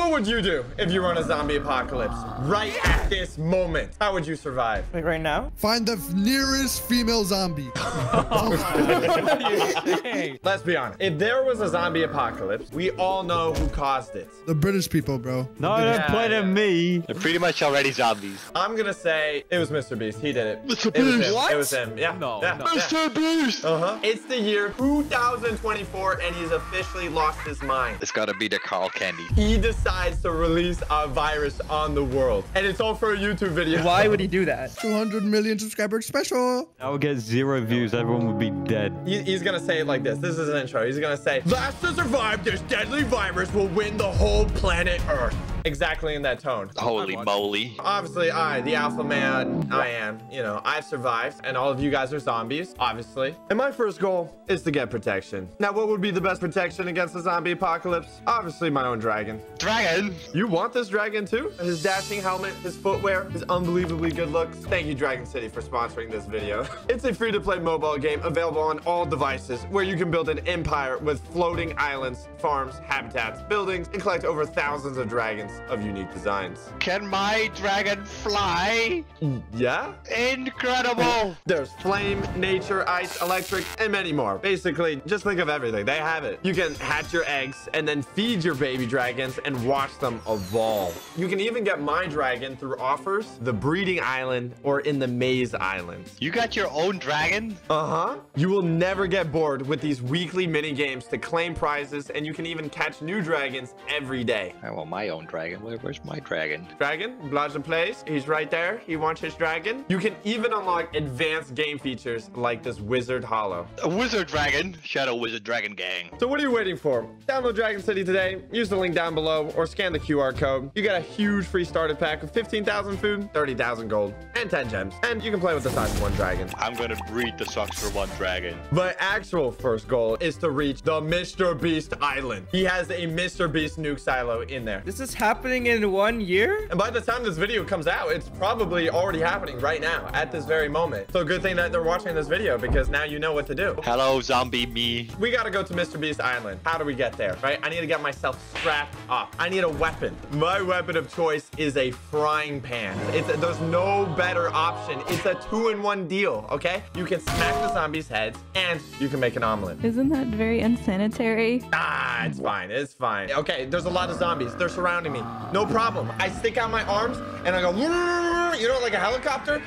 what would you do if you were in a zombie apocalypse right at this moment? How would you survive? Wait, right now? Find the nearest female zombie. Hey. Let's be honest. If there was a zombie apocalypse, we all know who caused it. the British people, bro. No, Yeah, don't point at yeah. me. They're pretty much already zombies. I'm gonna say it was Mr. Beast. He did it. Mr. It was Beast. him. What? It was him. Yeah. No, Yeah. no. yeah. Mr. Beast! Uh-huh. It's the year 2024 and he's officially lost his mind. It's gotta be the Carl Candy. He decides to release a virus on the world. And it's all for a YouTube video. Why would he do that? 200 million subscriber special. I would get zero views. Everyone would be dead. He- he's gonna say it like this. This is an intro. He's gonna say, Last to survive this deadly virus will win the whole planet Earth. Exactly in that tone. Holy moly. Obviously, I, the alpha man, I am, you know, I've survived, and all of you guys are zombies, obviously. And my first goal is to get protection. Now, what would be the best protection against the zombie apocalypse? Obviously, my own dragon. Dragon! You want this dragon too? His dashing helmet, his footwear, his unbelievably good looks. Thank you, Dragon City, for sponsoring this video. It's a free-to-play mobile game available on all devices where you can build an empire with floating islands, farms, habitats, buildings, and collect over thousands of dragons of unique designs. Can my dragon fly? Yeah? Incredible! There's flame, nature, ice, electric, and many more. Basically, just think of everything. They have it. You can hatch your eggs and then feed your baby dragons and watch them evolve. You can even get my dragon through offers, the breeding island, or in the maze island. You got your own dragon? Uh-huh. You will never get bored with these weekly mini games to claim prizes, and you can even catch new dragons every day. I want my own dragon. Where, where's my dragon? Dragon, Blaza plays. He's right there. He wants his dragon. You can even unlock advanced game features like this Wizard Hollow. A wizard dragon. Shadow Wizard Dragon Gang. So what are you waiting for? Download Dragon City today, use the link down below, or scan the QR code. You get a huge free starter pack of 15,000 food, 30,000 gold, and 10 gems. And you can play with the size of one dragon. I'm gonna breed the Socks for one dragon. My actual first goal is to reach the Mr. Beast Island. He has a Mr. Beast nuke silo in there. This is happening in one year? And by the time this video comes out, it's probably already happening right now at this very moment. So good thing that they're watching this video because now you know what to do. Hello, zombie me. We gotta go to Mr. Beast Island. How do we get there, right? I need to get myself strapped up. I need a weapon. My weapon of choice is a frying pan. It's a, there's no better option. It's a two-in-one deal, okay? You can smack the zombies' heads and you can make an omelet. Isn't that very unsanitary? Ah, it's fine. It's fine. Okay, there's a lot of zombies. They're surrounding me. No problem. I stick out my arms and I go, you know, like a helicopter.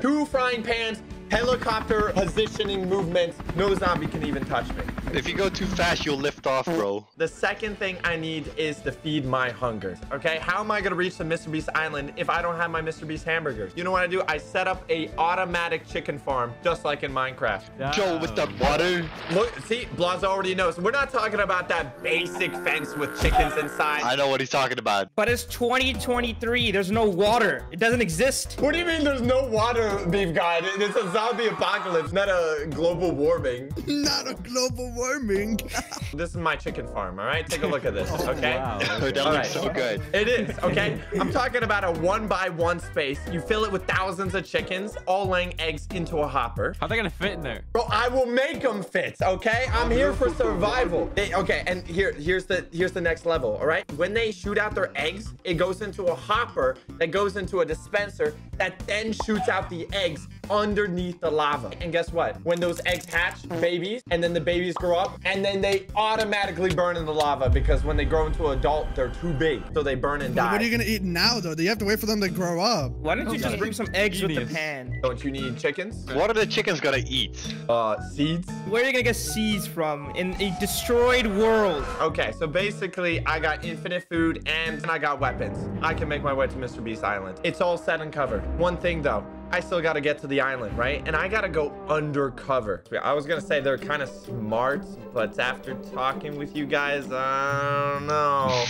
Two frying pans, helicopter positioning movements. No zombie can even touch me. If you go too fast, you'll lift off, bro. The second thing I need is to feed my hunger. Okay, how am I gonna reach the Mr. Beast Island if I don't have my Mr. Beast hamburgers? You know what I do? I set up a automatic chicken farm, just like in Minecraft. Joe with the butter. Look, see, Blaz already knows. We're not talking about that basic fence with chickens inside. I know what he's talking about. But it's 2023. There's no water. It doesn't exist. What do you mean there's no water, beef guy? It's a zombie apocalypse, not a global warming. Not a global warming. This is my chicken farm, all right? Take a look at this, oh, okay? Wow. Oh, that All looks right. so good. It is, okay? I'm talking about a one by one space. You fill it with thousands of chickens, all laying eggs into a hopper. How are they gonna fit in there? Bro, I will make them fit, okay? I'm here for survival. They- okay, and here, here's the here's the next level, all right? When they shoot out their eggs, it goes into a hopper that goes into a dispenser that then shoots out the eggs underneath the lava. And guess what? When those eggs hatch, babies, and then the babies grow up, and then they automatically burn in the lava because when they grow into adult, they're too big, so they burn and die. what are you gonna eat now, though? Do you have to wait for them to grow up? Why don't you just bring some eggs with the pan? Don't you need chickens? What are the chickens gonna eat? Uh, seeds? Where are you gonna get seeds from in a destroyed world? Okay, so basically, I got infinite food and I got weapons. I can make my way to Mr. Beast Island. It's all set and covered. One thing though, I still got to get to the island, right? And I got to go undercover. I was going to say they're kind of smart, but after talking with you guys, I don't know.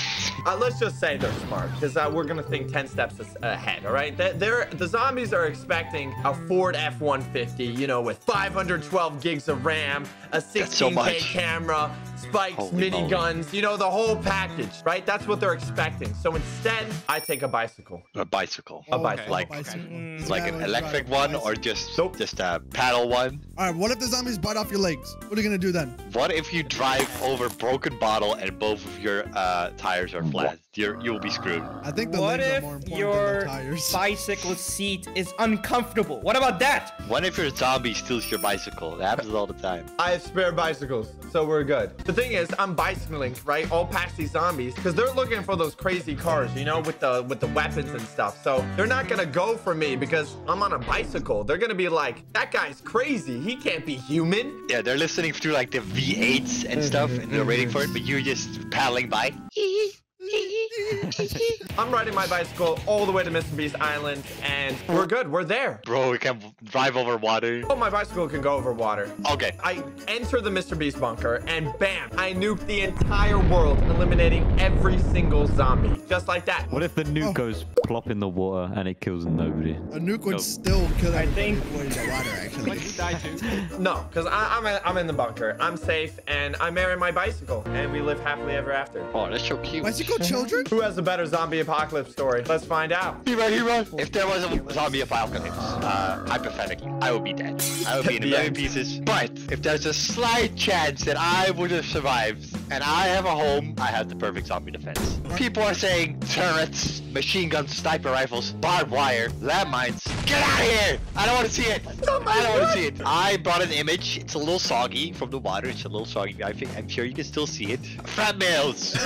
Uh, let's just say they're smart because uh, we're going to think 10 steps ahead, all right? They- They're, the zombies are expecting a Ford F-150, you know, with 512 gigs of RAM, a 16K much. camera, spikes, Holy moly. miniguns, you know, the whole package, right? That's what they're expecting. So instead, I take a bicycle. A bicycle. A bicycle. Like- Bicycle. This Like an was electric driving a one or just Nope. just a paddle one? All right, what if the zombies bite off your legs? What are you gonna do then? What if you drive over broken bottle and both of your uh, tires are flat? You're you will be screwed. I think the What legs are if more important than your the tires. bicycle seat is uncomfortable? What about that? What if your zombie steals your bicycle? That happens all the time. I have spare bicycles, so we're good. The thing is, I'm bicycling, right? All past these zombies, because they're looking for those crazy cars, you know, with the with the weapons and stuff. So they're not gonna go for me because I'm on a bicycle. They're gonna be like, that guy's crazy. He can't be human. Yeah, they're listening through like the V8s and stuff, and they're waiting for it, but you're just paddling by. I'm riding my bicycle all the way to Mr. Beast Island, and we're good. We're there. Bro, we can drive over water. Oh, my bicycle can go over water. Okay. I enter the Mr. Beast bunker, and bam, I nuke the entire world, eliminating every single zombie. Just like that. What if the nuke Oh. goes plop in the water and it kills nobody? A nuke would Nope. still kill I think- before you get water, actually. No, because I'm, in- I'm in the bunker. I'm safe, and I marry my bicycle, and we live happily ever after. Oh, that's so cute. Bicycle children? Who has a better zombie apocalypse story? Let's find out. Hero, hero. If there was a zombie apocalypse, uh, hypothetically, I would be dead. I would be in a million pieces. But if there's a slight chance that I would have survived and I have a home, I have the perfect zombie defense. People are saying turrets, machine guns, sniper rifles, barbed wire, landmines. Get out of here! I don't want to see it. I don't want to see it. I brought an image. It's a little soggy from the water. It's a little soggy. I think I'm sure you can still see it. Frat mails. you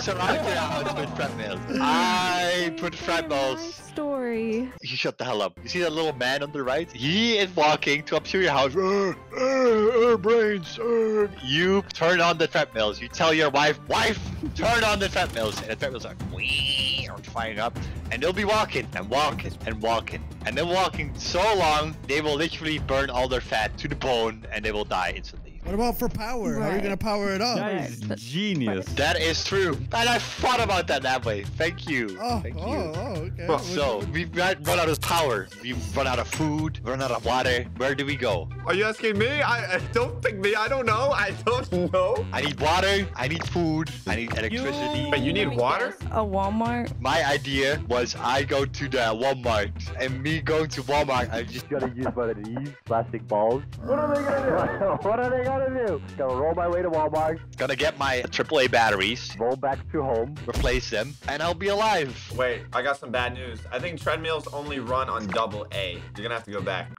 surround your house with frat mails. I put frat mails Story. you shut the hell up. You see that little man on the right? He is walking to up to your house. "Uh, brains. uh." You turn on the treadmills. You tell your wife, wife, turn on the treadmills. And the treadmills are wee, are firing up. And they'll be walking and walking and walking. And then walking so long, they will literally burn all their fat to the bone and they will die instantly. What about for power? How are you gonna power it up? That is genius. That is true. And I thought about that that way. Thank you. Oh, Thank oh, you. oh, okay. Well, So we might run out of power. We run out of food. Run out of water. Where do we go? Are you asking me? I, I don't think me. I don't know. I don't know. I need water. I need food. I need electricity. But you need water? A Walmart. My idea was I go to the Walmart, and me going to Walmart, I'm just gotta use one of these plastic balls. What are they gonna do? what are they gonna do? Gonna roll my way to Walmart. Gonna get my AAA batteries, roll back to home, replace them, and I'll be alive. Wait, I got some bad news. I think treadmills only run on double A. You're gonna have to go back.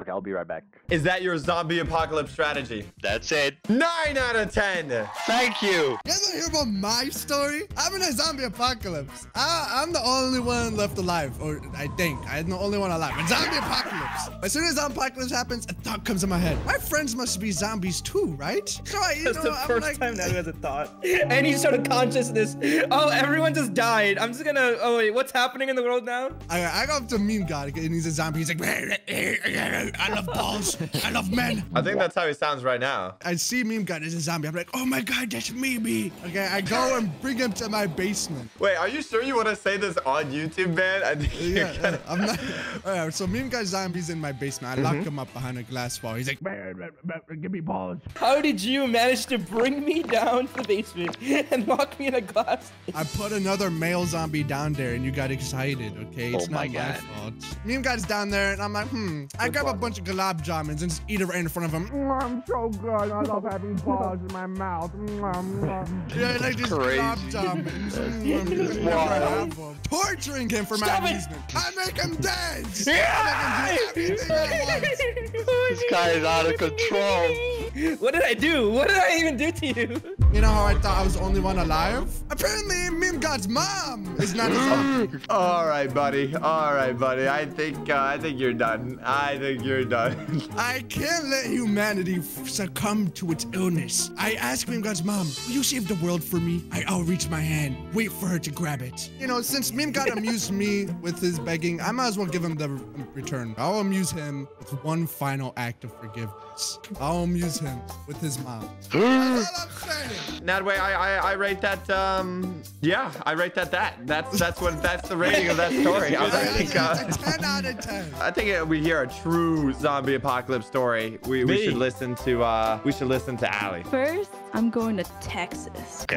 Okay, I'll be right back. Is that your zombie apocalypse strategy? That's it. Nine out of ten. Thank you. You guys want to hear about my story? I'm in a zombie apocalypse. I, I'm the only one left alive, or I think I'm the only one alive. A zombie apocalypse. As soon as zombie apocalypse happens, a thought comes in my head. My friends must be zombies too, right? So I, you That's know, the I'm first like, time that has a thought. Any sort of consciousness. Oh, everyone just died. I'm just gonna. Oh wait, what's happening in the world now? I, I go up to Meme God and he's a zombie. He's like, I love balls. I love men. I think that's how he sounds right now. I see Meme God as a zombie. I'm like, oh my God, that's Mimi. Okay, I go and bring him to my basement. Wait, are you sure you want to say this on YouTube, man? I think you're Yeah, gonna- yeah, I'm not. All right, so Meme Guy's zombie's in my basement. I lock him up behind a glass wall. He's like, man, man, man, give me balls. How did you manage to bring me down to the basement and lock me in a glass? I put another male zombie down there and you got excited, okay? It's Oh my not God. fault. Meme Guy's down there and I'm like, hmm. I grab a bunch of gulab jamuns and just eat it right in front of him. Mm, I'm so good. I love having balls in my mouth. Mm, mm, mm. Yeah, like these Crazy. gulab jamuns. Mm, mm, Wow. never. Torturing him for Stop my it. amusement. I make him dance. I make him do everything I want. This guy is out of control. What did I do? What did I even do to you? You know how I thought I was the only one alive? Apparently, Meme God's mom is not a zombie. All right, buddy. All right, buddy. I think uh, I think you're done. I think you're done. I can't let humanity f- succumb to its illness. I ask Meme God's mom, will you save the world for me? I, I'll reach my hand, wait for her to grab it. You know, since Meme God amused me with his begging, I might as well give him the return. I'll amuse him with one final act of forgiveness. I'll amuse him accident with his mom. That's all I'm. Nadway, I, I I rate that um yeah I rate that that that's that's what that's the rating of that story. I I think uh, it's a 10 out of 10. I think uh, we hear a true zombie apocalypse story. We, we should listen to uh we should listen to Allie. First, I'm going to Texas.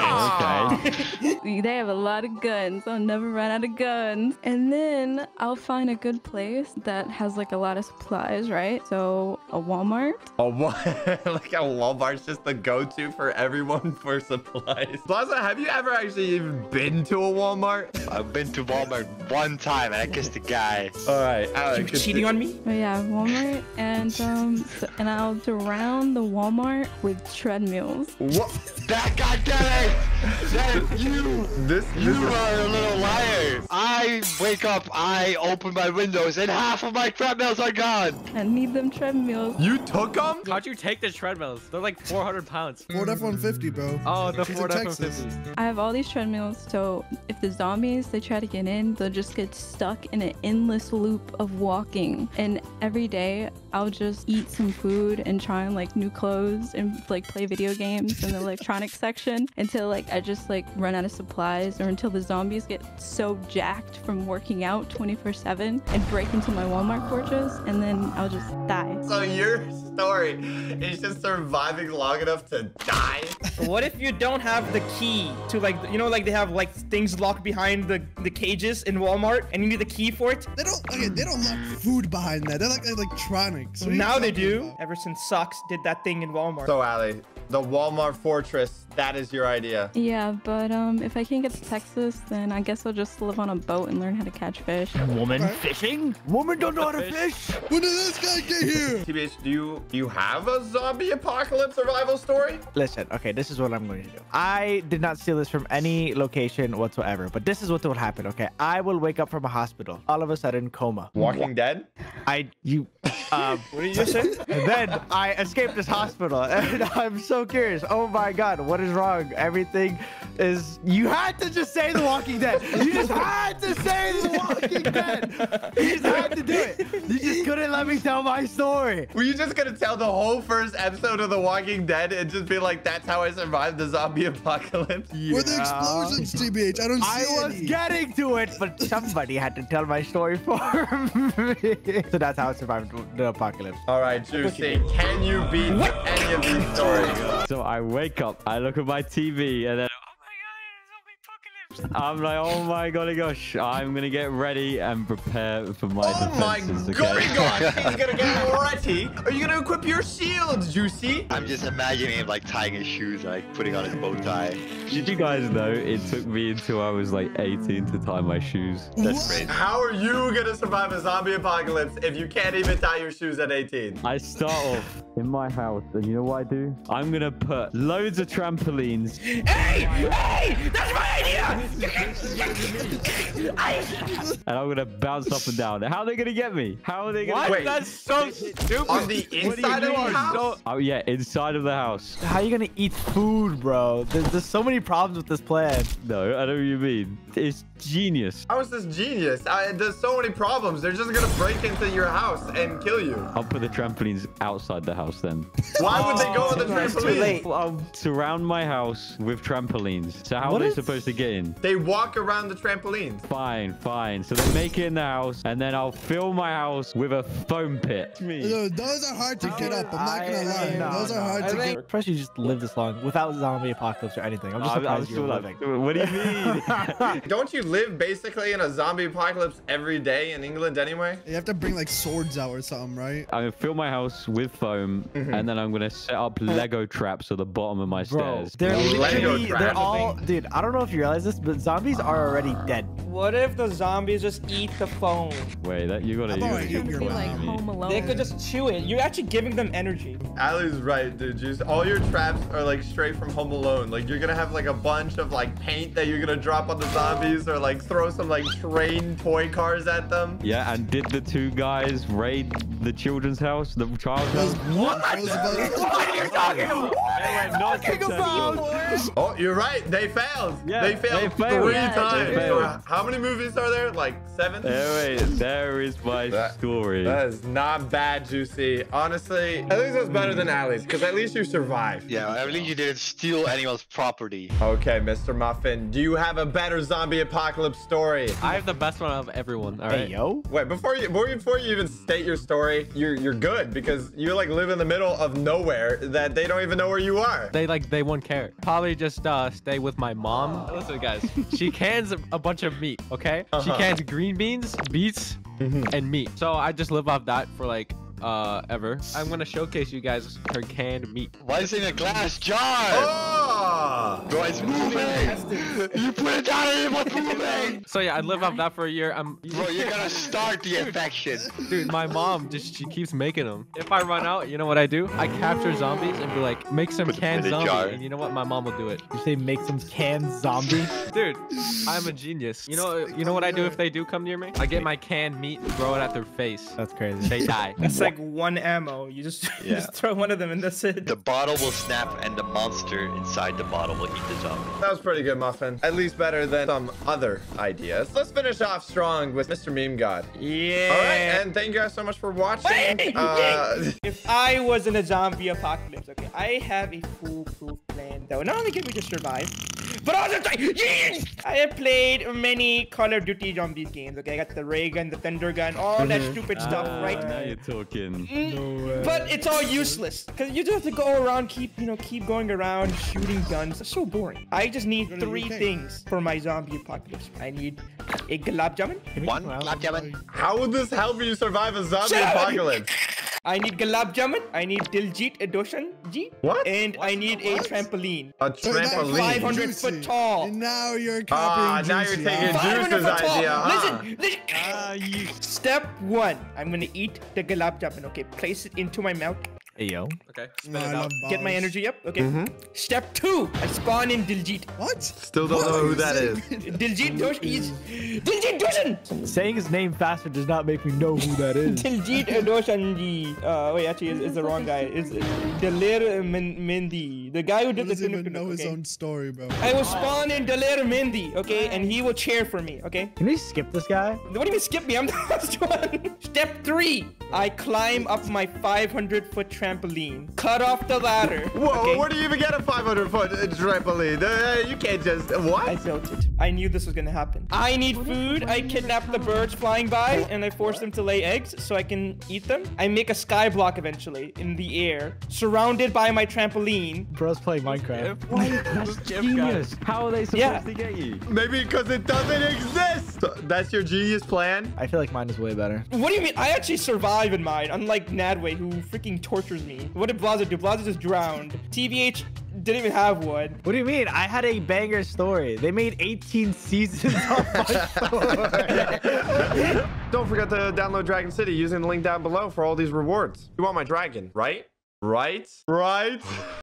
Okay. They have a lot of guns. I'll never run out of guns. And then I'll find a good place that has like a lot of supplies, right? So a Walmart. A wa- like a Walmart's just the go-to for everyone for supplies. Blaza, have you ever actually even been to a Walmart? I've been to Walmart one time and I kissed a guy. All right, Allie, You cheating on me? Oh yeah, Walmart. And um, so- and I'll surround the Walmart with treadmills. What? That goddamn it! That you This You this is- are a little liar. I wake up, I open my windows, and half of my treadmills are gone. I need them treadmills. you took them? How'd you take the treadmills? They're like 400 pounds. Ford F-150, bro. Oh, the She's Ford F-150. I have all these treadmills, so if the zombies they try to get in, they'll just get stuck in an endless loop of walking. And every day, I'll just eat some food and try on like new clothes and like play video games in the electronics section until like I just like run out of supplies or until the zombies get so jacked from working out 24/7 and break into my Walmart fortress, and then I'll just die. So your story is just surviving long enough to die? What if you don't have the key to like you know like they have like things locked behind the the cages in Walmart and you need the key for it? They don't. Okay, they don't lock food behind that. They're like electronics. What are you Now they do. about? Ever since Socks did that thing in Walmart. So Allie, the Walmart fortress, that is your idea. Yeah, but um, if I can't get to Texas, then I guess I'll just live on a boat and learn how to catch fish. Woman fishing? Woman don't know how to fish. When did this guy get here? TBH, do you do you have a zombie apocalypse survival story? Listen, okay, this is what I'm going to do. I did not steal this from any location whatsoever, but this is what will happen, okay? I will wake up from a hospital, all of a sudden coma. Walking Dead? I, you, um, what did you just say? and then I escaped this hospital, and I'm so curious. Oh my god, what is wrong? Everything is. You had to just say The Walking Dead. You just had to say The Walking Dead. You just had to do it. You just couldn't let me tell my story. Were you just gonna tell the whole first episode of The Walking Dead and just be like, that's how I survived the zombie apocalypse? Yeah. Where the explosions, TBH? I don't see I was any. getting to it, but somebody had to tell my story for me. so that's how I survived the apocalypse. All right, Joocie, can you beat any of these stories? So I wake up, I look at my TV, and then I'm like, oh my god, oh gosh, I'm gonna get ready and prepare for my Oh my defenses. god, oh okay? gosh, he's gonna get ready. Are you gonna equip your shields, Joocie? I'm just imagining him like tying his shoes, like putting on his bow tie. Did you guys know it took me until I was like 18 to tie my shoes? That's crazy. How are you gonna survive a zombie apocalypse if you can't even tie your shoes at 18? I start off in my house, and you know what I do? I'm gonna put loads of trampolines. hey! Hey! That's my idea! And I'm gonna bounce up and down. How are they gonna get me? How are they gonna? What? Wait. That's so stupid. On the What do you inside of the mean? house? Oh yeah, inside of the house. How are you gonna eat food, bro? There's, there's so many problems with this plan. No, I know what you mean. It's genius. How is this genius? I, there's so many problems. They're just gonna break into your house and kill you. I'll put the trampolines outside the house then. Why would they go on the It's too trampoline? late. I'll surround my house with trampolines. So how What are they is- supposed to get in? They walk around the trampoline. Fine, fine. So they make it in the house, and then I'll fill my house with a foam pit. Me. Yo, those are hard to get up. I'm not gonna lie. no, those are no. hard I to get. get. Especially just live this long without zombie apocalypse or anything. I'm just I'm, I'm you're still living. like, what do you mean? Don't you live basically in a zombie apocalypse every day in England anyway? You have to bring like swords out or something, right? I'm gonna fill my house with foam, mm-hmm. and then I'm gonna set up Lego traps at the bottom of my Bro, stairs. they're Lego literally, they're all, dude, I don't know if you realize this, but zombies are already dead. What if the zombies just eat the phone? Wait, that you gotta. I'm You gotta already give eating your Be like home alone. They could just chew it. You're actually giving them energy. Allie's right, dude. Just all your traps are like straight from Home Alone. Like you're gonna have like a bunch of like paint that you're gonna drop on the zombies, or like throw some like train toy cars at them. Yeah, and did the two guys raid the children's house, the child's Those, house? Roosevelt- What are you talking about? They went not successful. Oh, you're right. They failed. Yeah, they failed they failed. three Yeah, times. they failed. how How many movies are there? Like seven? There, wait, there is my That- story. That is not bad, Joocie. Honestly, I think that's better than Allie's because at least you survived. Yeah, at least you didn't steal anyone's property. Okay, Mr. Muffin, do you have a better zombie apocalypse story? I have the best one of everyone. All Hey, yo. Wait, before you before you even state your story, you're you're good because you like live in the middle of nowhere that they don't even know where you are. They like they won't care. Probably just uh stay with my mom. Listen, guys. She cans a bunch of meat. Okay. She Uh-huh. cans green beans, beets, and meat. So I just live off that for like uh ever. I'm gonna showcase you guys her canned meat. Why is it in a glass jar? Oh! Bro, it's moving! You put it down and it was moving! So yeah, I live off that for a year. I'm Bro, you're gonna start the infection. Dude, my mom just she keeps making them. If I run out, you know what I do? I capture zombies and be like, make some Put canned in zombie. jar. And you know what? My mom will do it. You say make some canned zombie? Dude, I'm a genius. You know you know what I do if they do come near me? I get my canned meat and throw it at their face. That's crazy. They die. That's like one ammo. You just, Yeah. just throw one of them and that's it. The bottle will snap and the monster inside the bottle will eat the zombie. That was pretty good, Muffin. At least better than some other ideas. Let's finish off strong with Mr. Meme God. Yeah. All right, and thank you guys so much for watching. Uh, If I was in a zombie apocalypse, okay, I have a foolproof plan though. not only can we just survive, but also yes! I have played many Call of Duty zombies games. Okay, I got the ray gun, the thunder gun, all that stupid stuff, Ah, right? Now you're talking. Mm, But it's all useless because you just have to go around, keep you know, keep going around shooting guns. It's so boring. I just need What do you three things for my zombie apocalypse. I need a gulab jamun. One, clap jamming. how would this help you survive a zombie Shut apocalypse? I need gulab jamun. I need Diljit Edoshan Ji. What? And I need a trampoline. A So trampoline. 500 Joocie. foot tall. And now you're Ah, copying now you're taking huh? Juice's 500 foot tall. idea, huh? Listen, listen. Ah, you. Step one. I'm gonna eat the gulab jamun. Okay, place it into my mouth. Hey, yo. Okay. I love Get my energy up. Okay. Mm-hmm. Step two. I spawn in Diljit. What? Still don't know who that is. Diljit Dosh is Diljit Doshan. Saying his name faster does not make me know who that is. Diljit Doshanji. Uh, wait, actually, it's, it's the wrong guy. It's Daler Min- Mehndi, the guy who did the doesn't even know Tunak, his own story, bro. I will spawn in Daler Mehndi, okay, and he will cheer for me, okay? Can we skip this guy? What do you mean skip me? I'm the last one. Step three, I climb up my 500 foot trampoline, cut off the ladder. Whoa, okay? where do you even get a 500 foot trampoline? Uh, you can't just. What? I built it. I knew this was gonna happen. I need food. I kidnap the birds flying by and I force them to lay eggs so I can eat them. I make a sky block eventually in the air, surrounded by my trampoline. Bro's playing Minecraft. That's genius. How are they supposed Yeah. to get you? Maybe because it doesn't exist. That's your genius plan? I feel like mine is way better. What do you mean? I actually survive in mine, unlike Nadway, who freaking tortures me. What did Blaza do? Blaza just drowned. TBH didn't even have one. What do you mean? I had a banger story. They made 18 seasons of my story. Don't forget to download Dragon City using the link down below for all these rewards. You want my dragon, right? Right? Right?